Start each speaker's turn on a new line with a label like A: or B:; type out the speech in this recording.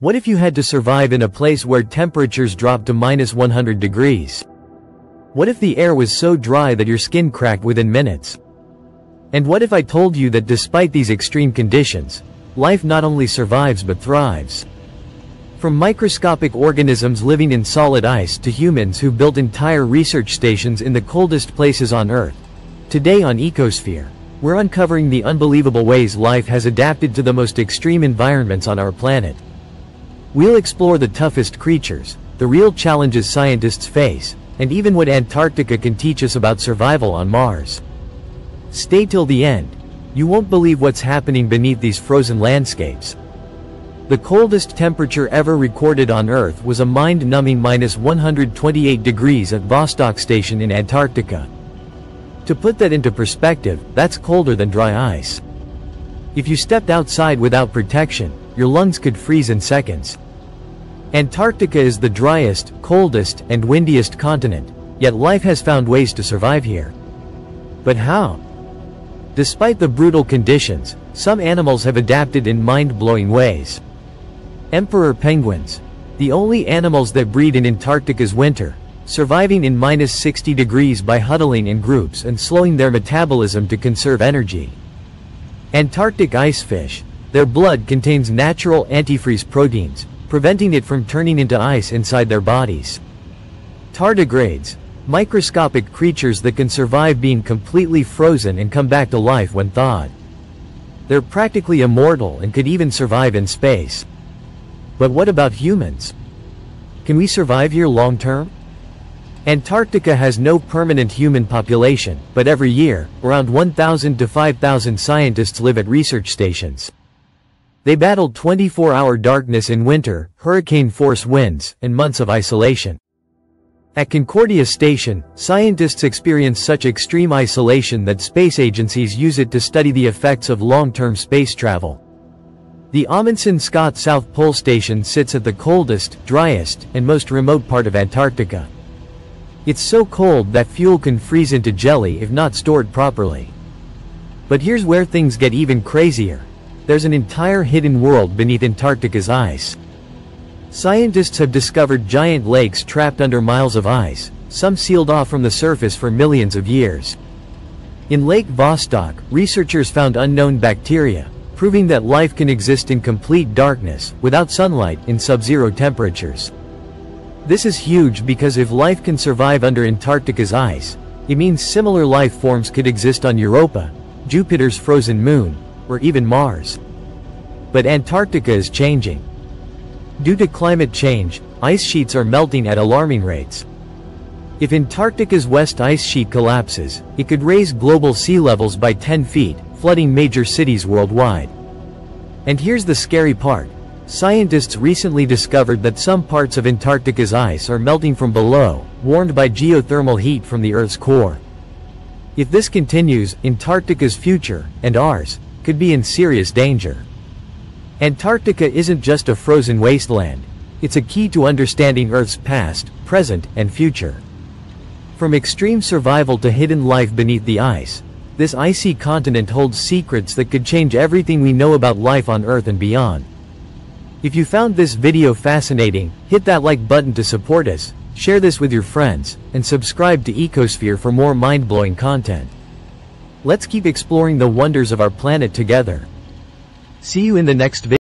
A: What if you had to survive in a place where temperatures drop to minus 100 degrees? What if the air was so dry that your skin cracked within minutes? And what if I told you that despite these extreme conditions, life not only survives but thrives? From microscopic organisms living in solid ice to humans who built entire research stations in the coldest places on Earth. Today on Ecosphere, we're uncovering the unbelievable ways life has adapted to the most extreme environments on our planet. We'll explore the toughest creatures, the real challenges scientists face, and even what Antarctica can teach us about survival on Mars. Stay till the end. You won't believe what's happening beneath these frozen landscapes. The coldest temperature ever recorded on Earth was a mind-numbing minus 128 degrees at Vostok Station in Antarctica. To put that into perspective, that's colder than dry ice. If you stepped outside without protection, your lungs could freeze in seconds. Antarctica is the driest, coldest, and windiest continent, yet life has found ways to survive here. But how? Despite the brutal conditions, some animals have adapted in mind-blowing ways. Emperor penguins, the only animals that breed in Antarctica's winter, surviving in minus 60 degrees by huddling in groups and slowing their metabolism to conserve energy. Antarctic ice fish, their blood contains natural antifreeze proteins, preventing it from turning into ice inside their bodies. Tardigrades, microscopic creatures that can survive being completely frozen and come back to life when thawed. They're practically immortal and could even survive in space. But what about humans? Can we survive here long term? Antarctica has no permanent human population, but every year, around 1,000 to 5,000 scientists live at research stations. They battled 24-hour darkness in winter, hurricane-force winds, and months of isolation. At Concordia Station, scientists experience such extreme isolation that space agencies use it to study the effects of long-term space travel. The Amundsen Scott South Pole Station sits at the coldest, driest, and most remote part of Antarctica. It's so cold that fuel can freeze into jelly if not stored properly. But here's where things get even crazier. There's an entire hidden world beneath Antarctica's ice. Scientists have discovered giant lakes trapped under miles of ice, some sealed off from the surface for millions of years. In Lake Vostok, researchers found unknown bacteria, proving that life can exist in complete darkness, without sunlight, in sub-zero temperatures. This is huge because if life can survive under Antarctica's ice, it means similar life forms could exist on Europa, Jupiter's frozen moon, or even Mars. But Antarctica is changing. Due to climate change, ice sheets are melting at alarming rates. If Antarctica's west ice sheet collapses, it could raise global sea levels by 10 feet, flooding major cities worldwide. And here's the scary part. Scientists recently discovered that some parts of Antarctica's ice are melting from below, warmed by geothermal heat from the Earth's core. If this continues, Antarctica's future, and ours, could be in serious danger. Antarctica isn't just a frozen wasteland, it's a key to understanding Earth's past, present, and future. From extreme survival to hidden life beneath the ice, this icy continent holds secrets that could change everything we know about life on Earth and beyond. If you found this video fascinating, hit that like button to support us, share this with your friends, and subscribe to Ecosphere for more mind-blowing content. Let's keep exploring the wonders of our planet together. See you in the next video.